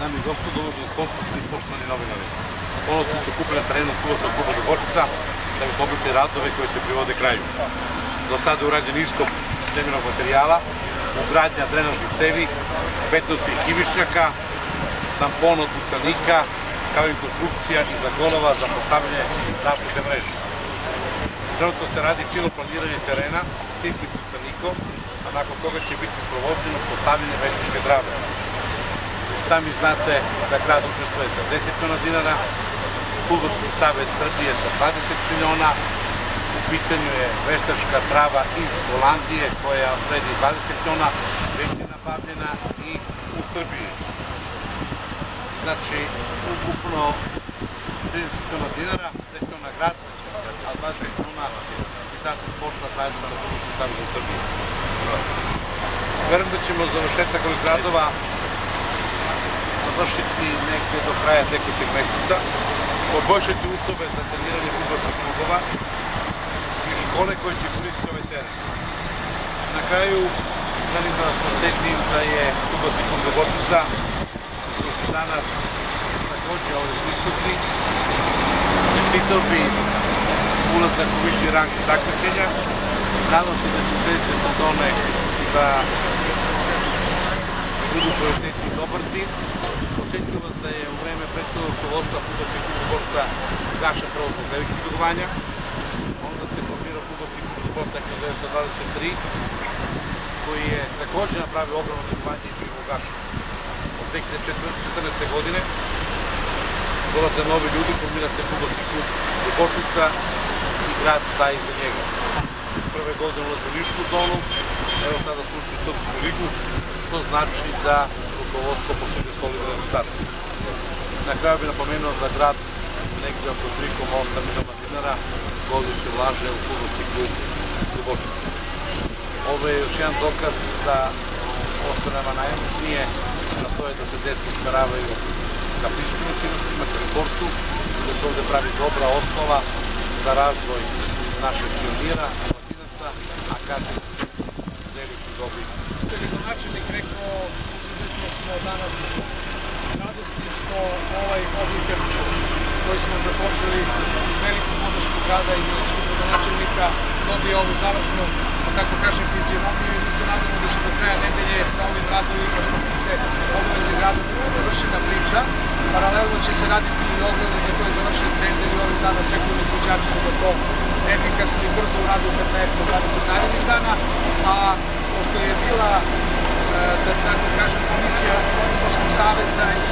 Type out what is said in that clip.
Dame i gospodo, uvaženi sportisti poštovani novinari. Ponosno su kupili na terenu Futbolskog kluba Dugorčica da bi pobili radove koji se privode kraju. Do sada je urađen iskop zemljenog materijala, ugradnja drenažnih cevi, betonskih kivišnjaka, tampon od ucanika, kao i konstrukcija iza golova za postavljanje zaštite mreže. Trenutno se radi fino planiranje terena s sitnim ucanikom, a nakon toga će biti sprovođeno postavljanje veštačke drave. Sami znate da grad učestvuje sa 10 miliona dinara, Futbolski savez Srbije sa 20 miliona, u pitanju je veštačka trava iz Holandije koja vredi 20 miliona, već je nabavljena i u Srbiji. Znači, ukupno 30 miliona dinara, 10 miliona grad, a 20 miliona Ministarstvo sporta zajedno sa Futbolskim savezom Srbije. Verujem da ćemo završetak ovih radova završiti negde do kraja tekućeg meseca, poboljšati uslove za treniranje futbolskih klubova i škole koje će koristiti ovaj teren. Na kraju želim da vas podsjetim da je futbolski klub Robotica koji su danas takođe ovde prisutni čestitao bi ulazak u viši rang takmičenja. Nadam se da će sledeće sezone da budu kvalitetni i dobar tim. Posjeću vas da je u vreme prethodnog rukovodstva Futbolskog kluba borca prvo zbog velikih dugovanja. Onda se formirao Futbolski klub borca 1923 koji je takođe napravio ogromno dugovanje i bio ugašen. Od 2014. godine dolaze novi ljudi, formira se Futbolski klub i grad staje iza njega. Prve godine ulaze u Nišku zonu, evo sada su ušli u Srpsku ligu, što znači da rukovodstvo posjeduje solidan rezultat. Na kraju bih napomenuo da grad negde oko 3,8 miliona dinara godišnje ulaže u futbolski klub Ljubočice. Ovo je još jedan dokaz da što nama a to je da se deca usmeravaju ka fizičkim aktivnostima, ka sportu, da se ovde pravi dobra osnova za razvoj našeg pionira, a kasnije veliki dobri. Gradonačelnik rekao, izuzetno smo danas radosni što ovaj objekat koji smo započeli uz veliku podršku grada i ličnog gradonačelnika dobije ovu završnu, da tako kažem, fizionomiju i mi se nadamo da će do kraja nedelje sa ovim radovima što se tiče obaveze grada biti završena priča. Paralelno će se raditi i oglede za koje je završen tender i ovih dana očekujemo izvođača da to efikasno i brzo uradi u 15-20 narednih dana, side.